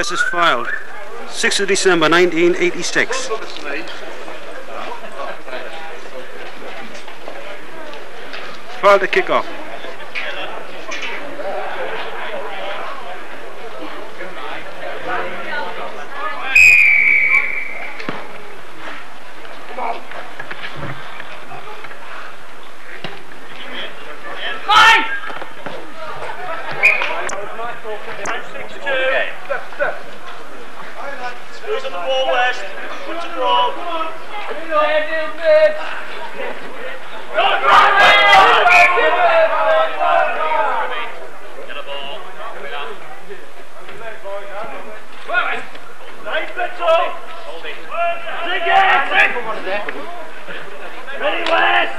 versus Fylde. 6th of December 1986. Fylde to kick off. Ready, West.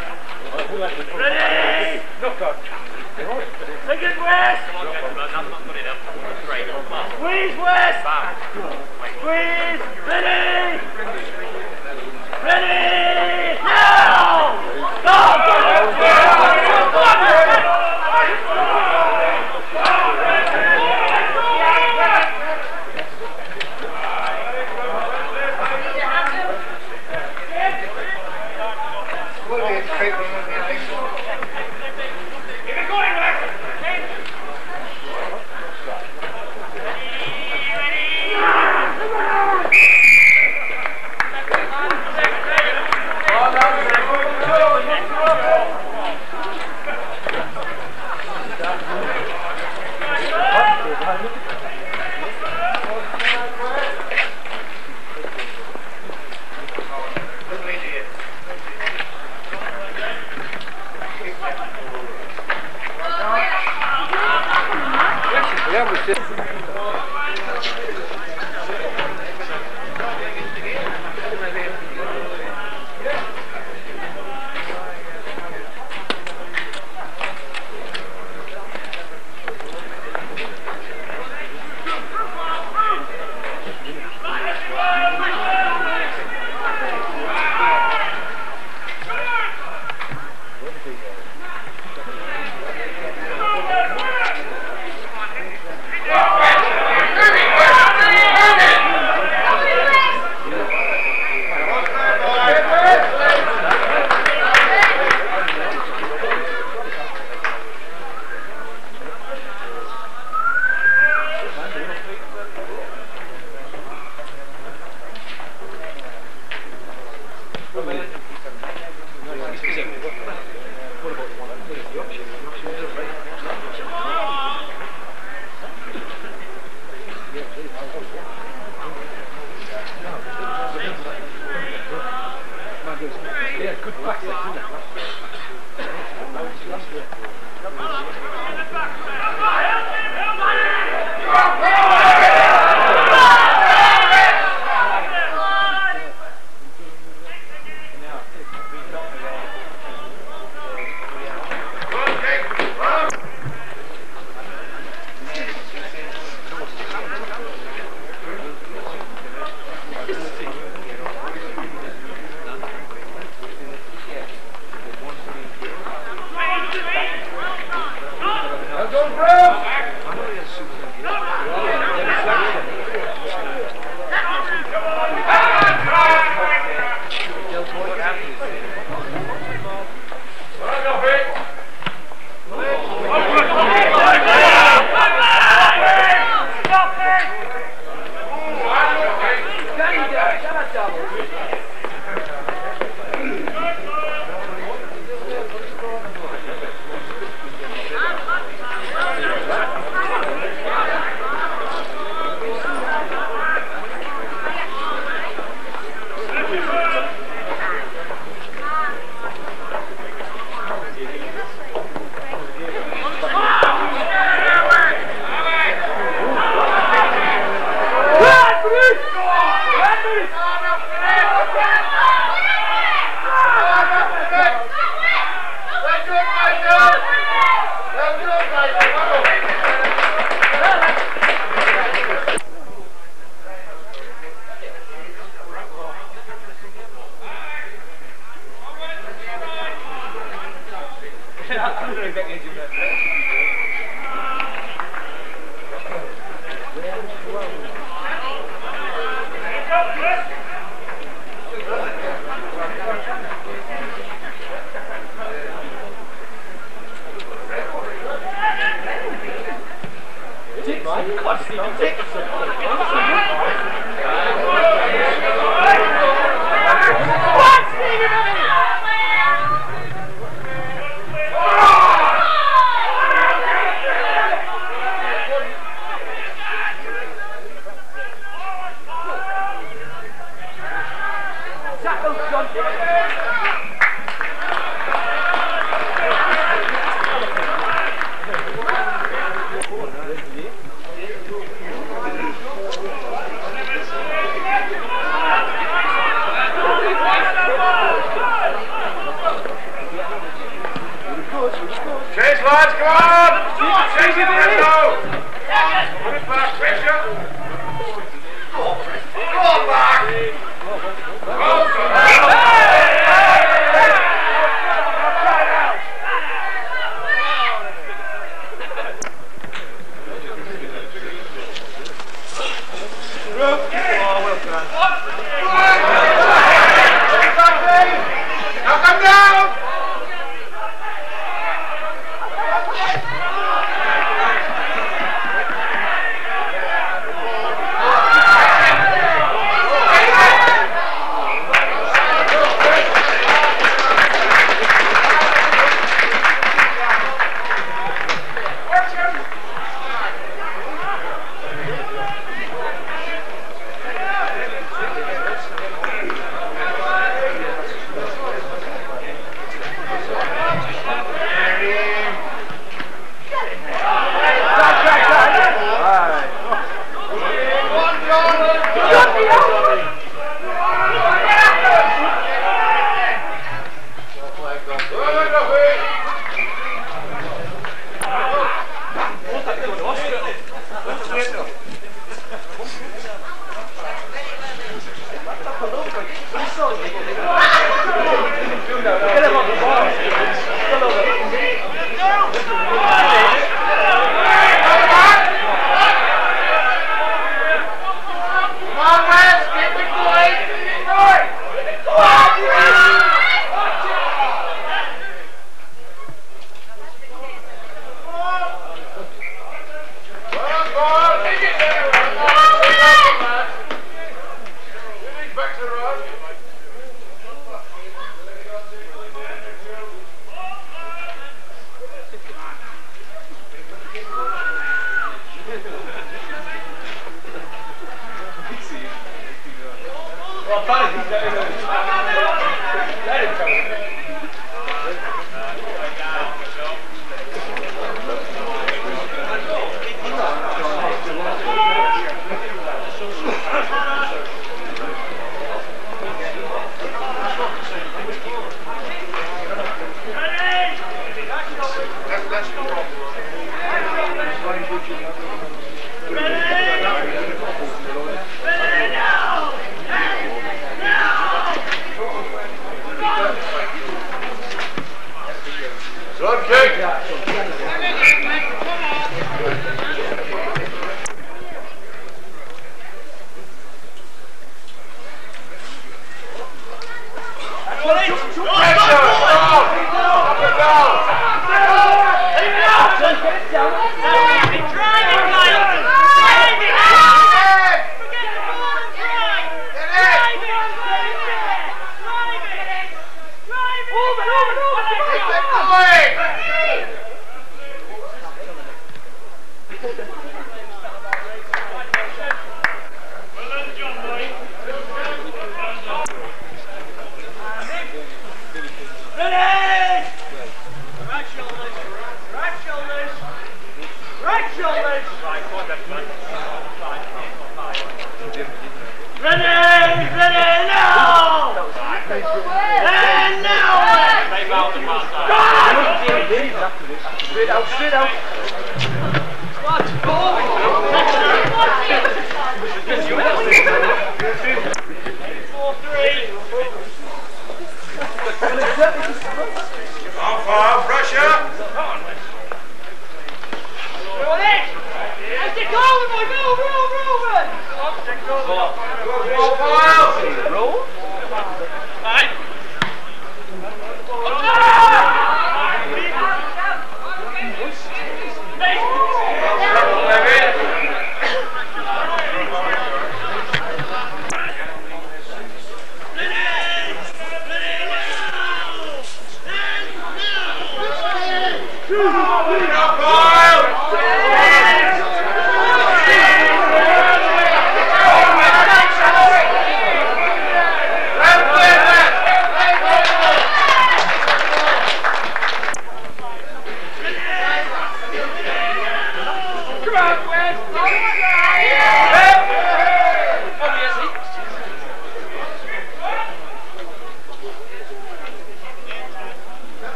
Ready. Dig it, West. Squeeze, West. Squeeze. Ready. Ready. Now. Go. Quer levar o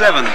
Getting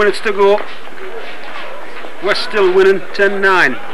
minutes to go. We're still winning 10-9.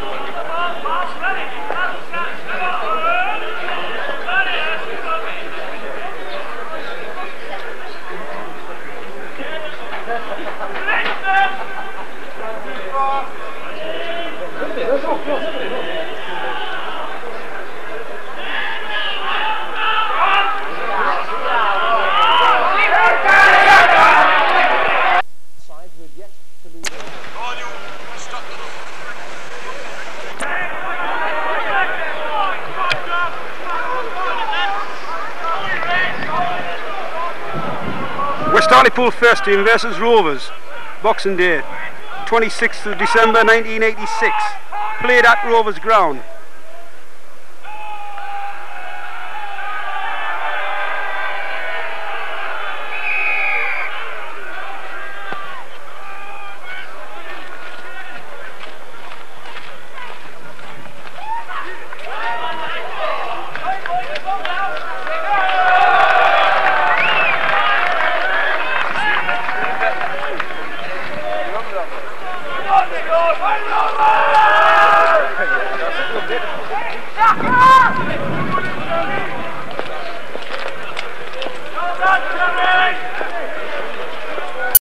Hartlepool First Team versus Rovers. Boxing Day, 26th of December 1986. Played at Rovers Ground.